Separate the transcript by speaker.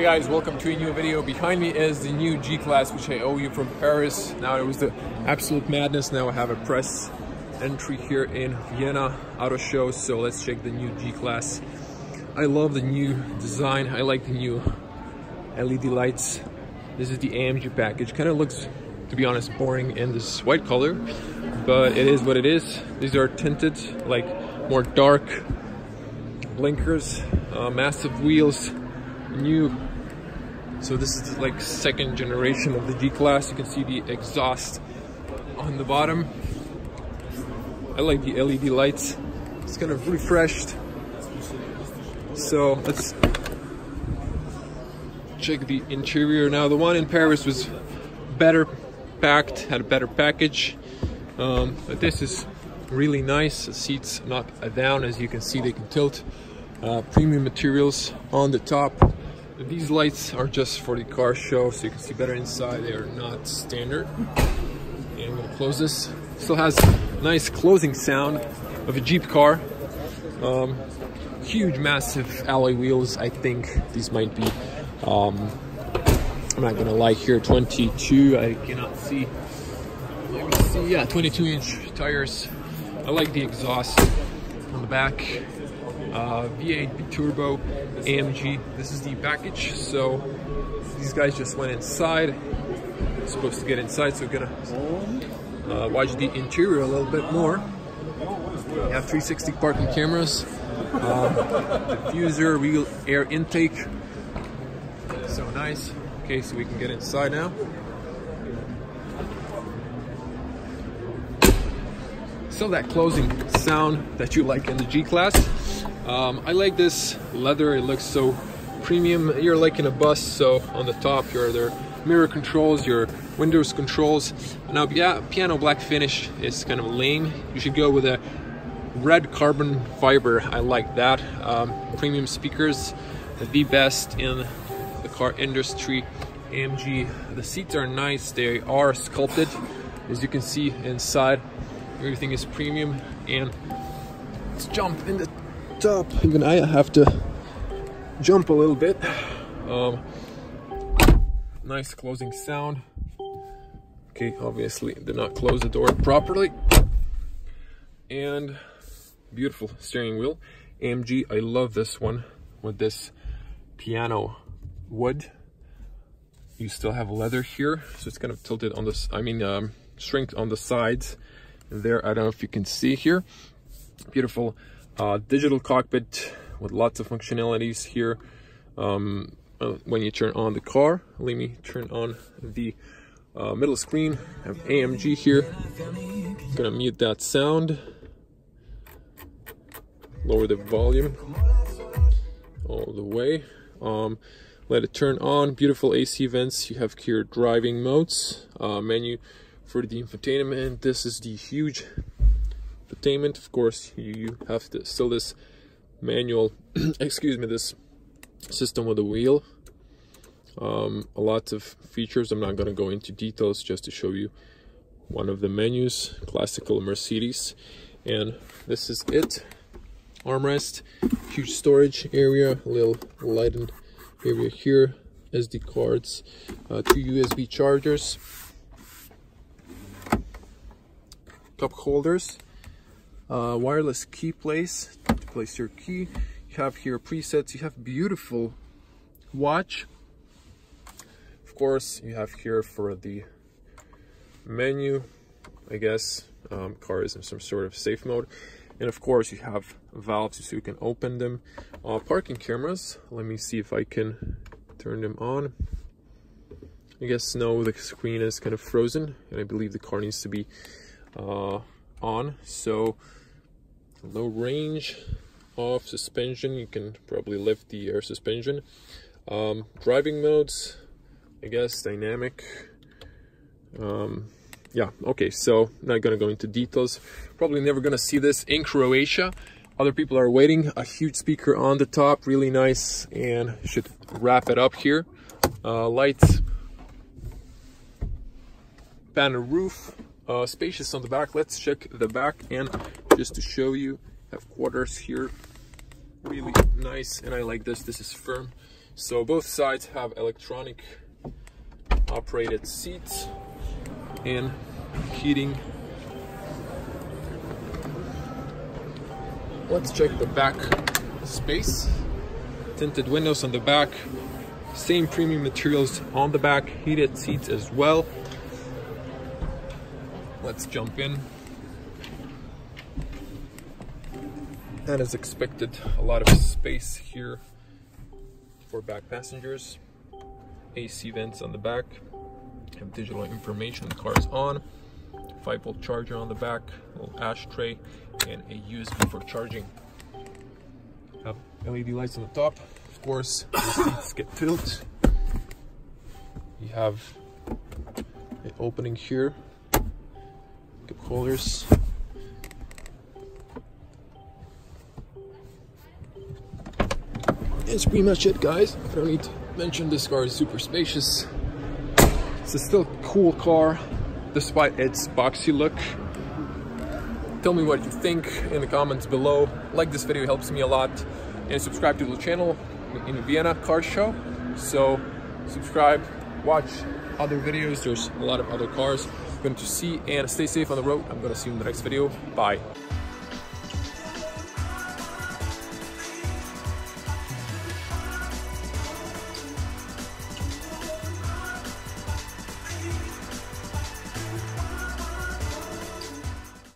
Speaker 1: Hey guys, welcome to a new video. Behind me is the new G-Class, which I owe you from Paris. Now it was the absolute madness. Now I have a press entry here in Vienna Auto Show. So let's check the new G-Class. I love the new design. I like the new LED lights. This is the AMG package. Kind of looks, to be honest, boring in this white color, but it is what it is. These are tinted, like more dark blinkers, uh, massive wheels, new. So this is like second generation of the G-Class. You can see the exhaust on the bottom. I like the LED lights. It's kind of refreshed. So let's check the interior now. The one in Paris was better packed, had a better package. Um, but this is really nice. The seats not down, as you can see, they can tilt. Uh, premium materials on the top. These lights are just for the car show, so you can see better inside. They are not standard. And I'm gonna close this. Still has nice closing sound of a Jeep car. Um, huge, massive alloy wheels. I think these might be, um, I'm not gonna lie here, 22. I cannot see. Let me see. Yeah, 22 inch tires. I like the exhaust on the back uh, V8 turbo AMG. This is the package. So these guys just went inside. supposed to get inside, so we're gonna uh, watch the interior a little bit more. You have 360 parking cameras, um, diffuser, real air intake. So nice. Okay, so we can get inside now. Still that closing sound that you like in the G-Class. Um, I like this leather, it looks so premium. You're like in a bus, so on the top you're there mirror controls, your windows controls. Now, yeah, piano black finish is kind of lame. You should go with a red carbon fiber. I like that. Um, premium speakers, the best in the car industry. AMG, the seats are nice. They are sculpted. As you can see inside, everything is premium. And let's jump in the top. Even I have to jump a little bit. Um, nice closing sound. Okay, obviously did not close the door properly. And beautiful steering wheel. AMG, I love this one with this piano wood. You still have leather here, so it's kind of tilted on this, I mean, um, shrink on the sides. There, I don't know if you can see here. Beautiful uh, digital cockpit with lots of functionalities here. Um, uh, when you turn on the car, let me turn on the uh, middle screen. I have AMG here. gonna mute that sound. Lower the volume all the way. Um, let it turn on. Beautiful AC vents. You have here driving modes. Uh, menu for the infotainment. This is the huge infotainment. Of course, you, have to still this manual, excuse me, this system with a wheel. Um, a lot of features. I'm not going to go into details just to show you one of the menus, classical Mercedes. And this is it. Armrest, huge storage area, little lightened area here, SD cards, uh, two USB chargers, cup holders, uh, wireless key place to place your key. You have here presets. You have beautiful watch. Of course, you have here for the menu, I guess, um, car is in some sort of safe mode. And of course, you have valves so you can open them. Uh, parking cameras, let me see if I can turn them on. I guess no, the screen is kind of frozen, and I believe the car needs to be uh, on. So low range of suspension, you can probably lift the air suspension. Um, driving modes, I guess dynamic. Um, yeah, okay, so not gonna go into details. Probably never gonna see this in Croatia. Other people are waiting. A huge speaker on the top, really nice, and should wrap it up here. Uh, lights, panel roof, uh, spacious on the back. Let's check the back and just to show you, have quarters here, really nice, and I like this. This is firm. So both sides have electronic operated seats and heating. Let's check the back space. Tinted windows on the back, same premium materials on the back, heated seats as well. Let's jump in. And as expected, a lot of space here for back passengers. AC vents on the back, have digital information, the car is on. 5 volt charger on the back, little ashtray, and a USB for charging. Have LED lights on the top. Of course, the seats get. You have an opening here, the holders. That's pretty much it, guys. I don't need to mention this car is super spacious. It's a still cool car, despite its boxy look. Tell me what you think in the comments below. Like this video, helps me a lot. And subscribe to the channel in Vienna car show. So subscribe, watch other videos. There's a lot of other cars going to see and stay safe on the road. I'm going to see you in the next video. Bye.